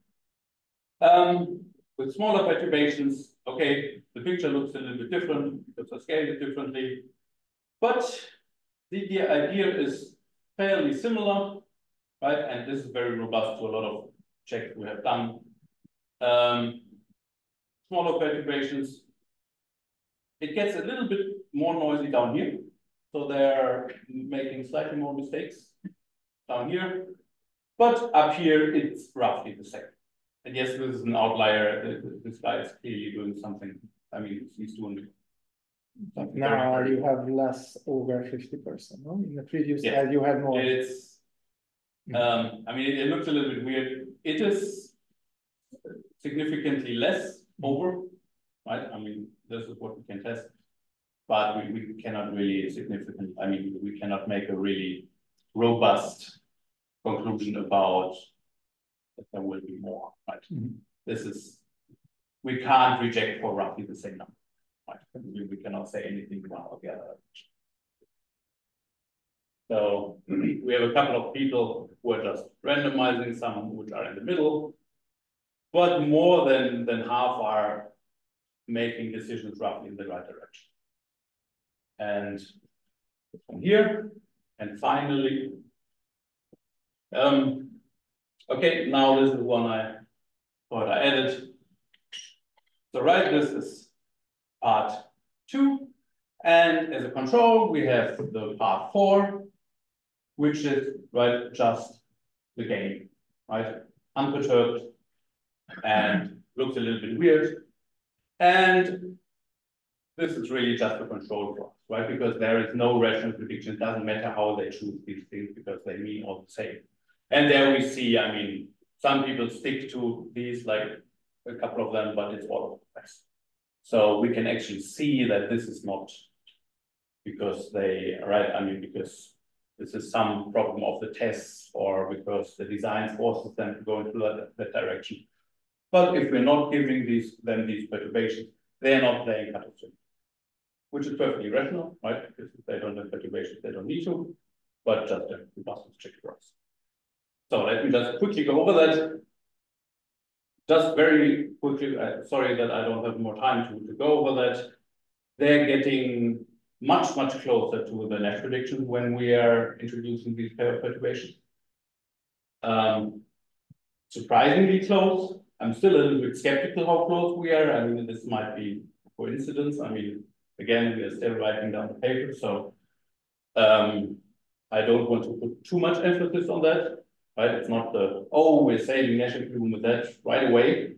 Um, with smaller perturbations, okay, the picture looks a little bit different because I scaled it differently. But the, the idea is fairly similar, right? And this is very robust to a lot of checks we have done. Um, smaller perturbations. It gets a little bit more noisy down here. So they're making slightly more mistakes down here. But up here, it's roughly the same. And yes, this is an outlier. Th- This guy is clearly doing something. I mean, he's doing. Very, now you have less over fifty percent, no? In the previous Yeah. slide, you had more. It's, um, I mean, it, it looks a little bit weird. It is significantly less over, right? I mean, this is what we can test. But we, we cannot really significant, I mean, we cannot make a really robust conclusion about that there will be more, right? Mhm. This is, we can't reject for roughly the same number? We, cannot say anything or the other. So we have a couple of people who are just randomizing, some which are in the middle. But more than, than half are making decisions roughly in the right direction. And from here, and finally. Um, okay, now this is one I thought I added. So right, this is part two. And as a control, we have the part four, which is right just the game, right? Unperturbed and looks a little bit weird. And this is really just a control for us, right? Because there is no rational prediction. It doesn't matter how they choose these things because they mean all the same. And there we see, I mean, some people stick to these like a couple of them, but it's all over the place. So we can actually see that this is not because they, right, I mean, because this is some problem of the tests or because the design forces them to go into that, that direction. But if we're not giving these, them these perturbations, they're not playing swing. Which is perfectly rational, right? Because if they don't have perturbations, they don't need to, but just a robustness check for us. So let me just quickly go over that. Just very quickly, uh, sorry that I don't have more time to, to go over that. They're getting much, much closer to the Nash prediction when we are introducing these pair of perturbations. Um, surprisingly close. I'm still a little bit skeptical how close we are. I mean, this might be coincidence. I mean, again, we are still writing down the paper, so um, I don't want to put too much emphasis on that, right? It's not the, oh, we're saving Nash equilibrium with that right away.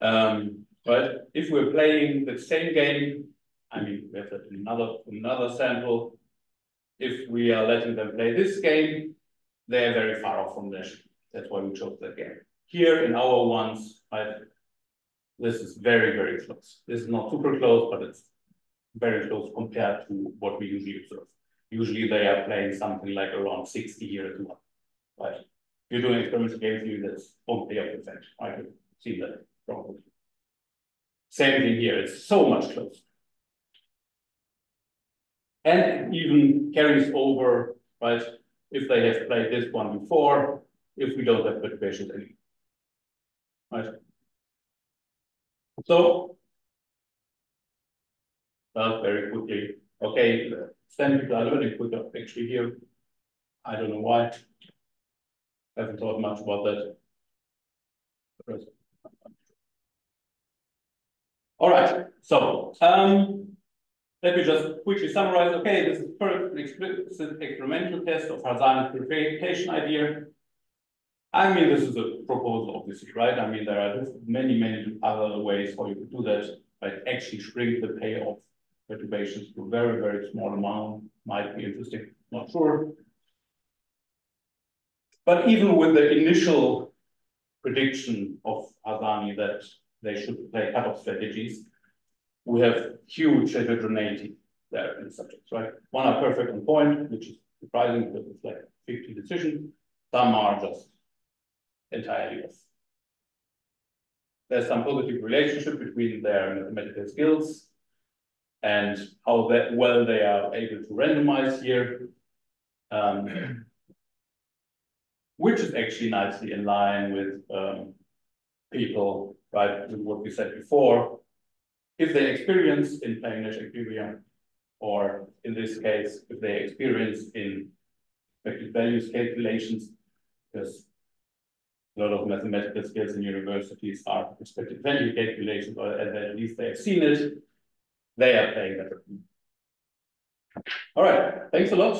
Um, but if we're playing the same game, I mean, we have another, another sample. If we are letting them play this game, they're very far off from this. That's why we chose that game. Here in our ones, right, this is very, very close. This is not super close, but it's very close compared to what we usually observe. Usually they are playing something like around 60 here to 1. Like you're doing experiments against you that's on the open set. I could see that problem. Same thing here, it's so much closer. And even carries over, right? If they have played this one before, if we don't have perturbations anymore. Right? So, well, very quickly. Okay, standard are a quicker actually here. I don't know why. Haven't thought much about that. All right, so um, let me just quickly summarize. Okay, this is first an explicit experimental test of Harsanyi's purification idea. I mean, this is a proposal, obviously, right? I mean, there are many, many other ways how you could do that, like actually shrink the payoff perturbations to a very, very small amount might be interesting, not sure. But even with the initial prediction of Harsanyi that they should play cutoff strategies, we have huge heterogeneity there in subjects, right? One are perfect on point, which is surprising because it's like 50 decisions. Some are just entirely off. There's some positive relationship between their mathematical skills and how that well they are able to randomize here. Um, which is actually nicely in line with um, people, right, with what we said before. If they experience in playing Nash equilibrium, or in this case, if they experience in expected values calculations, because a lot of mathematical skills in universities are expected value calculations, or at least they have seen it, they are playing better. All right, thanks a lot.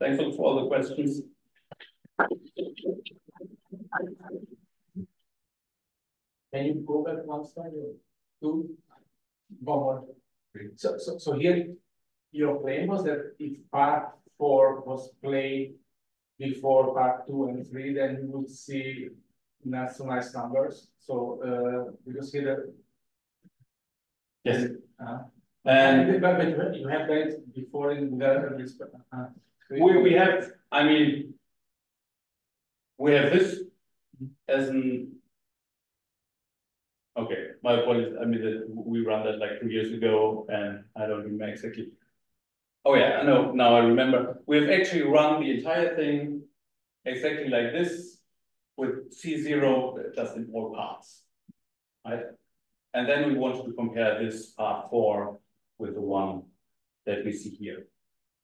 Thanks a lot for all the questions. Can you go back one slide or two? One more. So, so, so here, your claim was that if part four was played before part two and three, then you would see not so nice numbers. So, uh, because here, that Yes. uh, And but, but you have that before in the, uh, we, we have, I mean, we have this as an. Okay, my apologies. I mean, that we ran that like two years ago and I don't remember exactly. Oh yeah, I know, now I remember. We've actually run the entire thing exactly like this with C zero just in all parts. Right? And then we wanted to compare this part four with the one that we see here.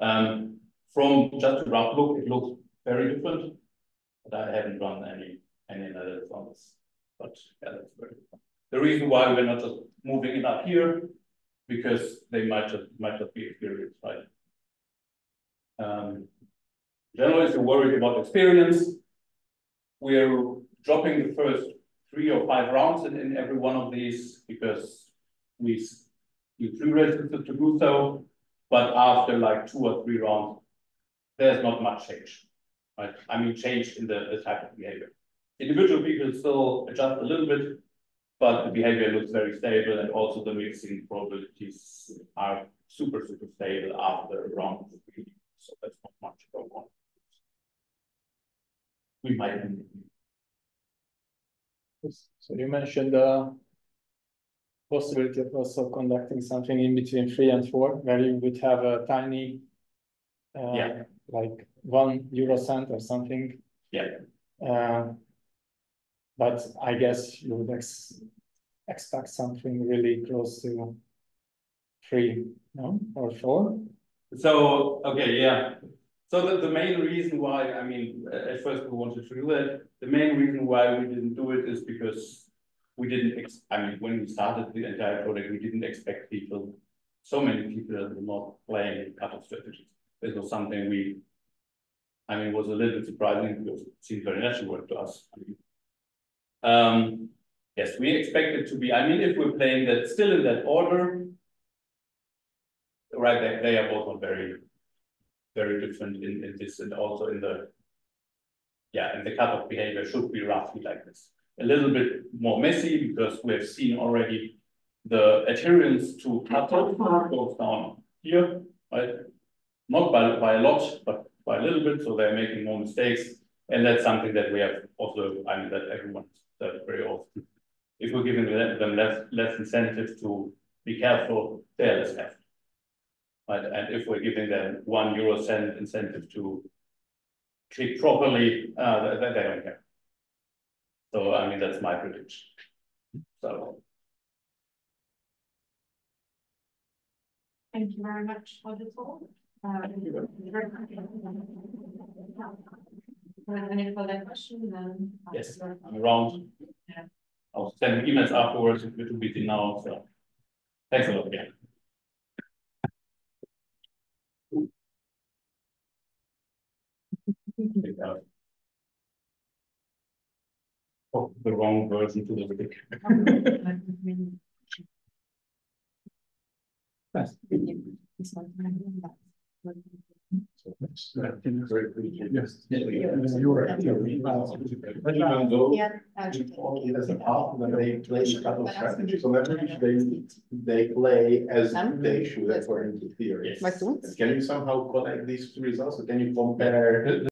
Um, from just a rough look, it looks very different, but I haven't run any any analysis on this. But yeah, that's very different. The reason why we're not just moving it up here, because they might just might just be experienced, right? Um, generally, if you're worried about experience, we're dropping the first three or five rounds in, in every one of these because we you prerequisite to do so, but after like two or three rounds, there's not much change. Right? I mean, change in the, the type of behavior. Individual people still adjust a little bit, but the behavior looks very stable, and also the mixing probabilities are super, super stable after round three. So that's not much going on. We might. So you mentioned the possibility of also conducting something in between three and four, where you would have a tiny, uh, Yeah. Like one euro cent or something. Yeah. Uh, but I guess you would ex expect something really close to three, no, or four? So, okay, yeah. So the, the main reason why, I mean, at first we wanted to do that, the main reason why we didn't do it is because. We didn't ex, I mean, when we started the entire project, we didn't expect people, so many people not playing cutoff strategies. This was something we. I mean, was a little bit surprising because it seemed very natural to us. Um, yes, we expect it to be, I mean, if we're playing that still in that order. Right, they, they are both very very different in, in this and also in the. Yeah, and the cutoff behavior should be roughly like this. A little bit more messy because we have seen already the adherence to cutoff goes down here, right? Not by, by a lot, but by a little bit, so they're making more mistakes. And that's something that we have also, I mean, that everyone does very often. If we're giving them less, less incentive to be careful, they're less careful. Right, and if we're giving them one euro cent incentive to click properly, uh, they, they don't care. So, I mean, that's my prediction. So, Thank you very much for the talk. Any further questions then? yes, I'm around. Yeah. I'll send emails afterwards if it will be now, so. Thanks a lot, yeah. Oh, the wrong version to the video. Yes. You were at your Yeah. It as a part when they play a couple of strategies on average, they, they play as they should according to theory. Yes. Can you somehow collect these results? Or Can you compare